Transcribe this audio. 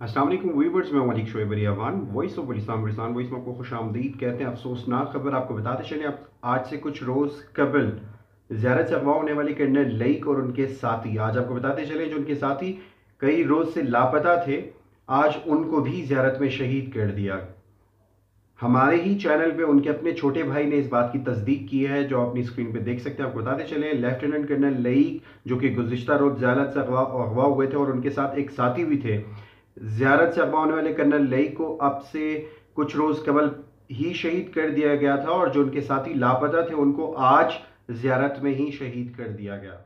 वालेकुम वीवर्स मैं Malik Shoaib Ariyawan voice of Islam रिसान वॉइस में आपको खुश आमदीद कहते हैं। अफसोसनाक खबर आपको बताते चले अब आज से कुछ रोज़ कबल ज़्यारत से अगवा होने वाली कर्नल लईक और उनके साथी। आज आपको बताते चले जो उनके साथी कई रोज़ से लापता थे, आज उनको भी ज्यारत में शहीद कर दिया। हमारे ही चैनल पे उनके अपने छोटे भाई ने इस बात की तस्दीक की है, जो अपनी स्क्रीन पे देख सकते हैं। आपको बताते चले, लेफ्टिनेंट कर्नल लईक, जो कि गुजशत रोज़ ज़्यारत से अगवा हुए थे और उनके साथ एक साथी भी थे ज़्यारत से अगवा होने वाले कर्नल लई को अब से कुछ रोज़ कबल ही शहीद कर दिया गया था और जो उनके साथी लापता थे, उनको आज ज़्यारत में ही शहीद कर दिया गया।